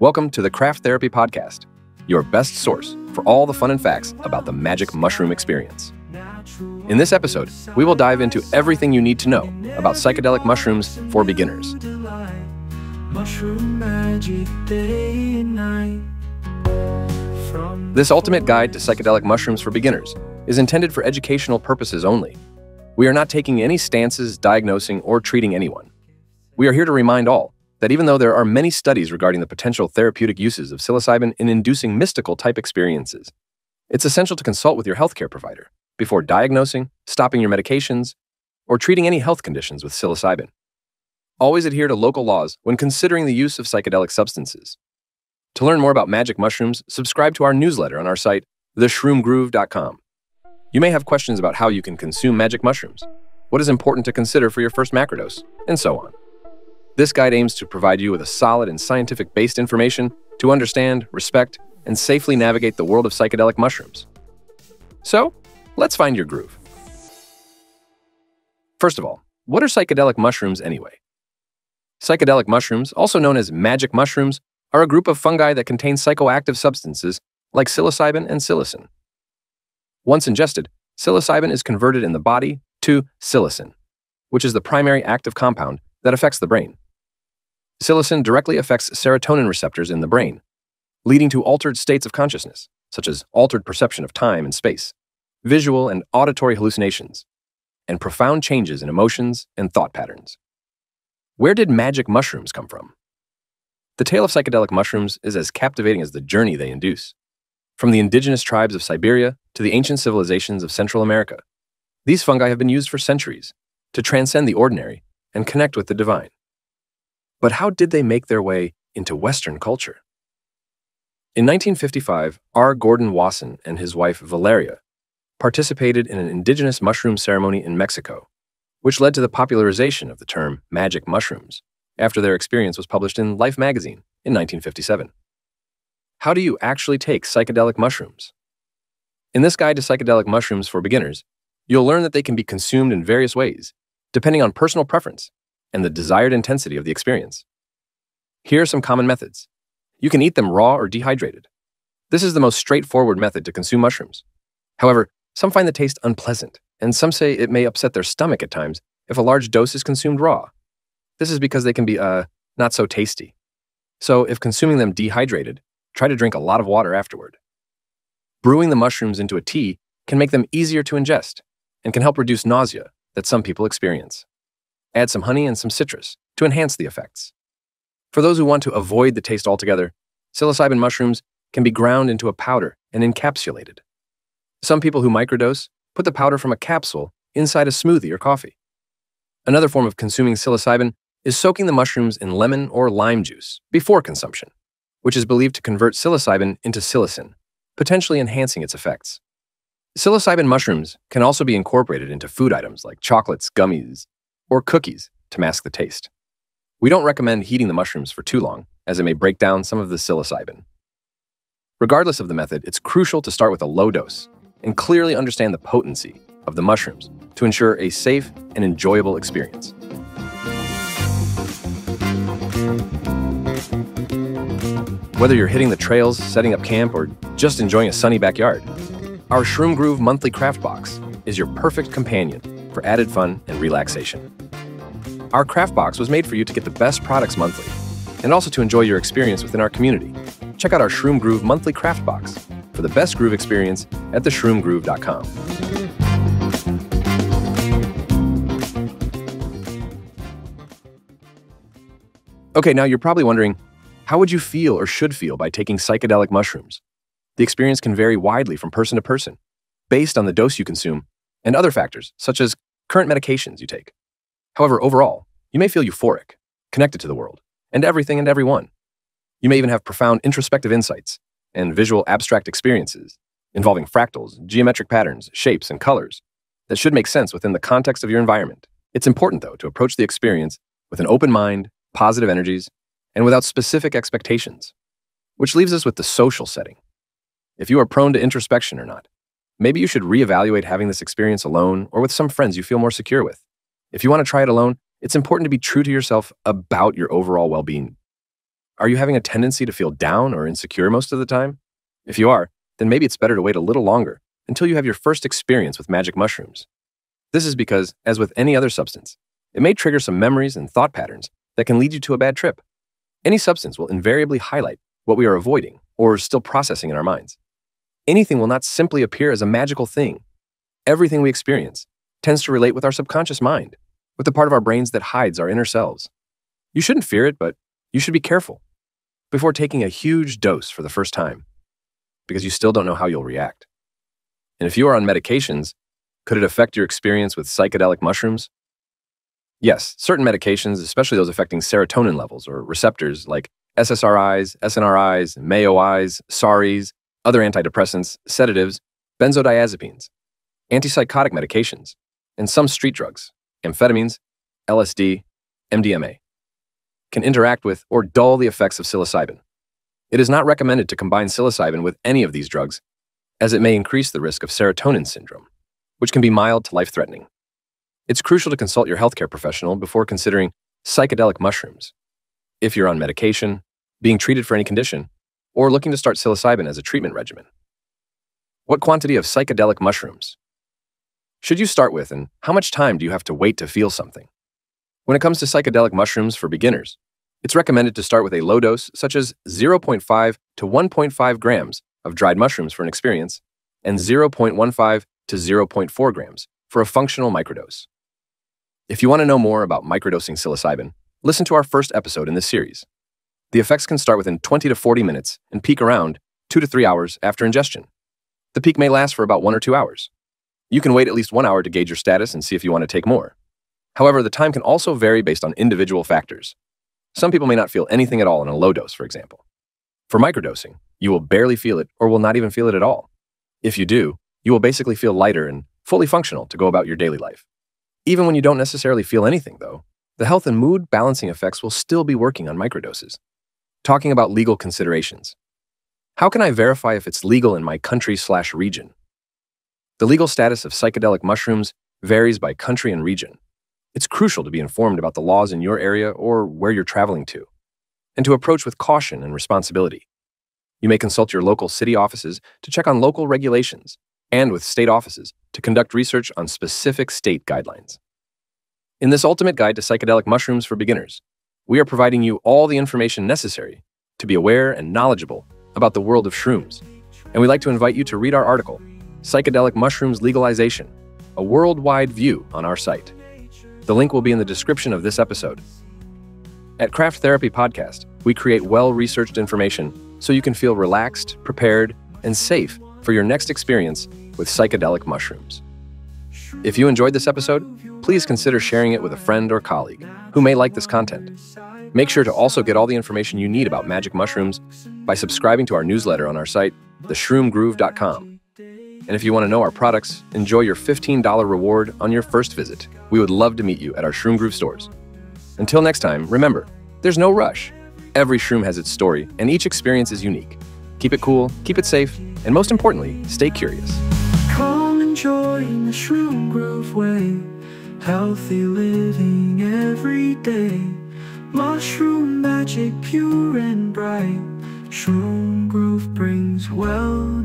Welcome to the Craft Therapy Podcast, your best source for all the fun and facts about the magic mushroom experience. In this episode, we will dive into everything you need to know about psychedelic mushrooms for beginners. This ultimate guide to psychedelic mushrooms for beginners is intended for educational purposes only. We are not taking any stances, diagnosing, or treating anyone. We are here to remind all that even though there are many studies regarding the potential therapeutic uses of psilocybin in inducing mystical type experiences, it's essential to consult with your healthcare provider before diagnosing, stopping your medications, or treating any health conditions with psilocybin. Always adhere to local laws when considering the use of psychedelic substances. To learn more about magic mushrooms, subscribe to our newsletter on our site, theshroomgroove.com. You may have questions about how you can consume magic mushrooms, what is important to consider for your first macrodose, and so on. This guide aims to provide you with a solid and scientific based information to understand, respect, and safely navigate the world of psychedelic mushrooms. So, let's find your groove. First of all, what are psychedelic mushrooms anyway? Psychedelic mushrooms, also known as magic mushrooms, are a group of fungi that contain psychoactive substances like psilocybin and psilocin. Once ingested, psilocybin is converted in the body to psilocin, which is the primary active compound that affects the brain. Psilocin directly affects serotonin receptors in the brain, leading to altered states of consciousness, such as altered perception of time and space, visual and auditory hallucinations, and profound changes in emotions and thought patterns. Where did magic mushrooms come from? The tale of psychedelic mushrooms is as captivating as the journey they induce. From the indigenous tribes of Siberia to the ancient civilizations of Central America, these fungi have been used for centuries to transcend the ordinary and connect with the divine. But how did they make their way into Western culture? In 1955, R. Gordon Wasson and his wife Valeria participated in an indigenous mushroom ceremony in Mexico, which led to the popularization of the term magic mushrooms after their experience was published in Life magazine in 1957. How do you actually take psychedelic mushrooms? In this guide to psychedelic mushrooms for beginners, you'll learn that they can be consumed in various ways, depending on personal preference and the desired intensity of the experience. Here are some common methods. You can eat them raw or dehydrated. This is the most straightforward method to consume mushrooms. However, some find the taste unpleasant, and some say it may upset their stomach at times if a large dose is consumed raw. This is because they can be, uh, not so tasty. So, if consuming them dehydrated, try to drink a lot of water afterward. Brewing the mushrooms into a tea can make them easier to ingest and can help reduce nausea that some people experience. Add some honey and some citrus to enhance the effects. For those who want to avoid the taste altogether, psilocybin mushrooms can be ground into a powder and encapsulated. Some people who microdose put the powder from a capsule inside a smoothie or coffee. Another form of consuming psilocybin is soaking the mushrooms in lemon or lime juice before consumption which is believed to convert psilocybin into psilocin, potentially enhancing its effects. Psilocybin mushrooms can also be incorporated into food items like chocolates, gummies, or cookies to mask the taste. We don't recommend heating the mushrooms for too long, as it may break down some of the psilocybin. Regardless of the method, it's crucial to start with a low dose and clearly understand the potency of the mushrooms to ensure a safe and enjoyable experience. Whether you're hitting the trails, setting up camp, or just enjoying a sunny backyard, our Shroom Groove monthly craft box is your perfect companion for added fun and relaxation. Our craft box was made for you to get the best products monthly and also to enjoy your experience within our community. Check out our Shroom Groove monthly craft box for the best groove experience at theshroomgroove.com. Okay, now you're probably wondering how would you feel or should feel by taking psychedelic mushrooms? The experience can vary widely from person to person, based on the dose you consume and other factors, such as current medications you take. However, overall, you may feel euphoric, connected to the world, and everything and everyone. You may even have profound introspective insights and visual abstract experiences involving fractals, geometric patterns, shapes, and colors that should make sense within the context of your environment. It's important, though, to approach the experience with an open mind, positive energies, and without specific expectations. Which leaves us with the social setting. If you are prone to introspection or not, maybe you should reevaluate having this experience alone or with some friends you feel more secure with. If you want to try it alone, it's important to be true to yourself about your overall well being. Are you having a tendency to feel down or insecure most of the time? If you are, then maybe it's better to wait a little longer until you have your first experience with magic mushrooms. This is because, as with any other substance, it may trigger some memories and thought patterns that can lead you to a bad trip. Any substance will invariably highlight what we are avoiding or still processing in our minds. Anything will not simply appear as a magical thing. Everything we experience tends to relate with our subconscious mind, with the part of our brains that hides our inner selves. You shouldn't fear it, but you should be careful before taking a huge dose for the first time, because you still don't know how you'll react. And if you are on medications, could it affect your experience with psychedelic mushrooms? Yes, certain medications, especially those affecting serotonin levels or receptors like SSRIs, SNRIs, MAOIs, SARIs, other antidepressants, sedatives, benzodiazepines, antipsychotic medications, and some street drugs, amphetamines, LSD, MDMA, can interact with or dull the effects of psilocybin. It is not recommended to combine psilocybin with any of these drugs, as it may increase the risk of serotonin syndrome, which can be mild to life threatening. It's crucial to consult your healthcare professional before considering psychedelic mushrooms. If you're on medication, being treated for any condition, or looking to start psilocybin as a treatment regimen. What quantity of psychedelic mushrooms should you start with, and how much time do you have to wait to feel something? When it comes to psychedelic mushrooms for beginners, it's recommended to start with a low dose, such as 0.5 to 1.5 grams of dried mushrooms for an experience, and 0.15 to 0.4 grams for a functional microdose. If you want to know more about microdosing psilocybin, listen to our first episode in this series. The effects can start within 20 to 40 minutes and peak around 2 to 3 hours after ingestion. The peak may last for about 1 or 2 hours. You can wait at least 1 hour to gauge your status and see if you want to take more. However, the time can also vary based on individual factors. Some people may not feel anything at all in a low dose, for example. For microdosing, you will barely feel it or will not even feel it at all. If you do, you will basically feel lighter and fully functional to go about your daily life. Even when you don't necessarily feel anything, though, the health and mood balancing effects will still be working on microdoses. Talking about legal considerations. How can I verify if it's legal in my country slash region? The legal status of psychedelic mushrooms varies by country and region. It's crucial to be informed about the laws in your area or where you're traveling to, and to approach with caution and responsibility. You may consult your local city offices to check on local regulations and with state offices to conduct research on specific state guidelines. In this ultimate guide to psychedelic mushrooms for beginners, we are providing you all the information necessary to be aware and knowledgeable about the world of shrooms. And we'd like to invite you to read our article, Psychedelic Mushrooms Legalization, a worldwide view on our site. The link will be in the description of this episode. At Craft Therapy Podcast, we create well researched information so you can feel relaxed, prepared, and safe for your next experience with psychedelic mushrooms. If you enjoyed this episode, please consider sharing it with a friend or colleague who may like this content. Make sure to also get all the information you need about magic mushrooms by subscribing to our newsletter on our site, theshroomgroove.com. And if you want to know our products, enjoy your $15 reward on your first visit. We would love to meet you at our Shroom Groove stores. Until next time, remember, there's no rush. Every shroom has its story, and each experience is unique. Keep it cool, keep it safe, and most importantly, stay curious. Come enjoy in the Shroom Groove way. Healthy living every day. Mushroom magic pure and bright. Shroom Groove brings well